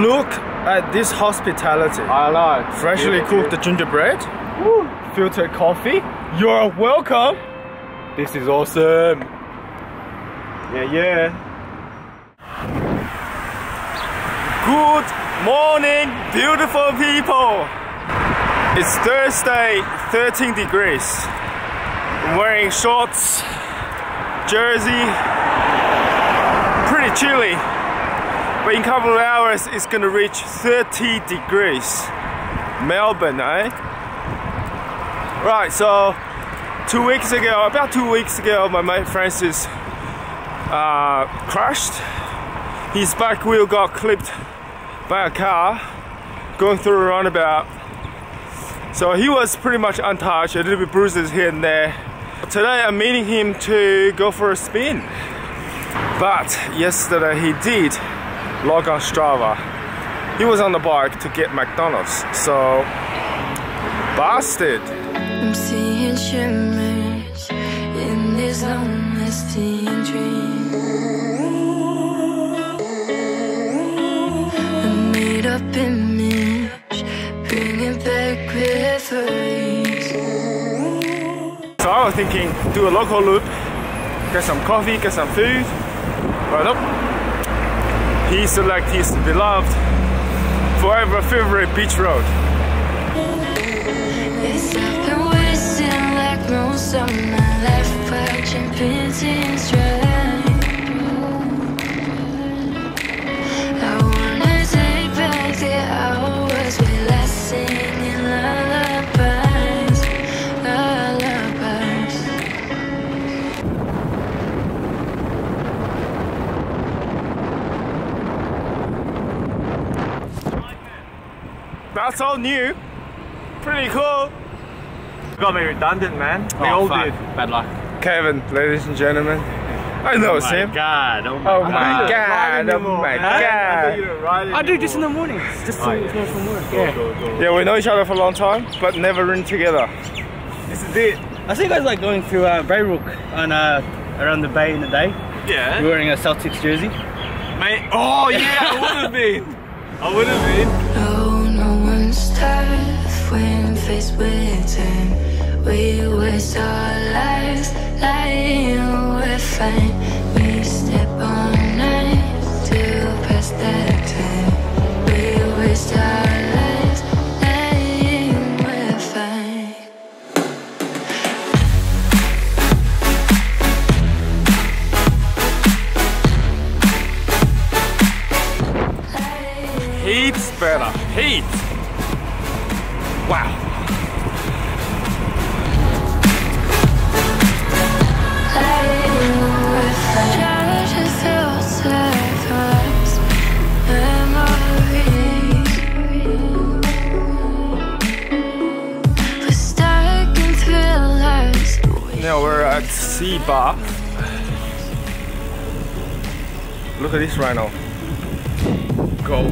Look at this hospitality. I know. Freshly Beautiful. cooked gingerbread, Woo. filtered coffee. You're welcome. This is awesome. Yeah, yeah. Good morning, beautiful people. It's Thursday, 13 degrees. I'm wearing shorts, jersey, pretty chilly. But in a couple of hours, it's gonna reach 30 degrees. Melbourne, eh? Right, so two weeks ago, about two weeks ago, my mate Francis uh, crashed. His back wheel got clipped by a car going through a roundabout. So he was pretty much untouched, a little bit bruises here and there. Today I'm meeting him to go for a spin. But yesterday he did log on Strava. He was on the bike to get McDonald's, so busted. I'm seeing shimmers in this long-lasting dream. A made-up image, bringing back memories. So I was thinking, do a local loop, get some coffee, get some food. But nope. He select his beloved, forever favorite beach road. Like That's all new. Pretty cool. Got me redundant, man. We Oh, all fuck. did. Bad luck. Kevin, ladies and gentlemen. I know it's him. God. Oh my Oh god. my god, oh my I god. didn't I do just in the mornings. Just Oh, to yeah. go from work. Yeah. Yeah, we know each other for a long time, but never ridden together. This is it. I see you guys like going through uh, Braybrook on uh, around the bay in the day. Yeah. You're wearing a Celtics jersey. Mate. Oh yeah, I would have been. I would have been. Tough when faced with time. We waste our lives lying we're fine. We step on knives to pass that time. We waste our lives lying we're fine. Heaps better. Heaps. Wow. Now we're at Sea Bar. Look at this rhino. Go.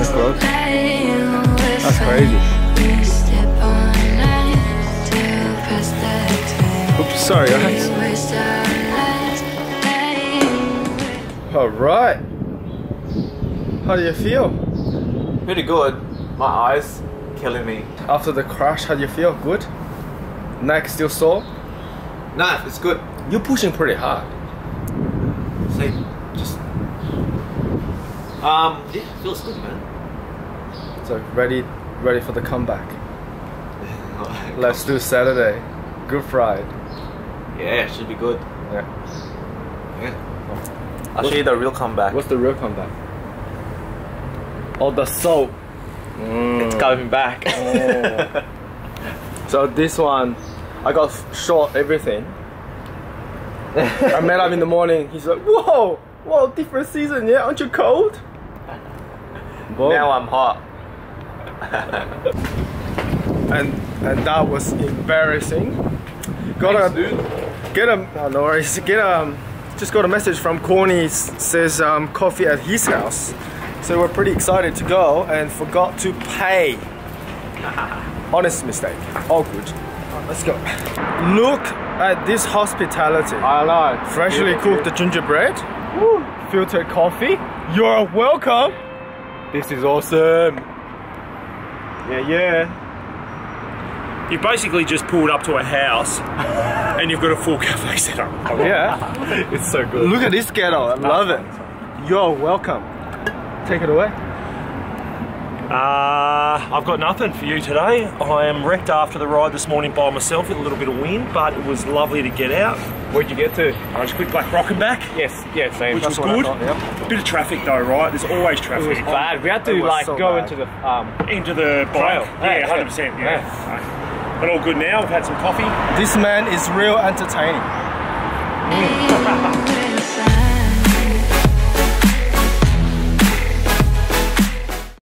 That's close. That's That's crazy. We step on knives to pass that time. Oops, sorry guys. We waste our lives lying Alright. How do you feel? Pretty good. My eyes killing me. After the crash, how do you feel? Good? Neck still sore? Nah, it's good. You're pushing pretty hard. Say, just. Um, yeah, feels good, man. So ready ready for the comeback. Let's do Saturday. Good Friday. Yeah, should be good. Yeah. Yeah. I'll show you the real comeback. What's the real comeback? Oh the soap. It's coming back. So this one I got short everything. I met up in the morning, he's like, Whoa! Whoa, different season, yeah? Aren't you cold? Boom. now I'm hot. and and that was embarrassing. Got a get a oh, no worries. Get a just got a message from Corny says um, coffee at his house. So we're pretty excited to go and forgot to pay. Honest mistake. All good. Let's go. Look at this hospitality. I know. Freshly cooked gingerbread, filtered coffee. You're welcome. This is awesome. Yeah, yeah. You basically just pulled up to a house and you've got a full cafe set up. Yeah. It's so good. Look at this ghetto. I love it. You're welcome. Take it away. Uh, I've got nothing for you today. I am wrecked after the ride this morning by myself with a little bit of wind, but it was lovely to get out. Where'd you get to? I just quick Black Rock and back, Yes, yeah, same. which was good. thought, yep. Bit of traffic though, right? There's always traffic. It was bad. We had to like so go bad. into the um. Into the Trail. bike. Yeah, Yeah, hundred percent. Yeah. yeah. But all good now. We've had some coffee. This man is real entertaining. Ain't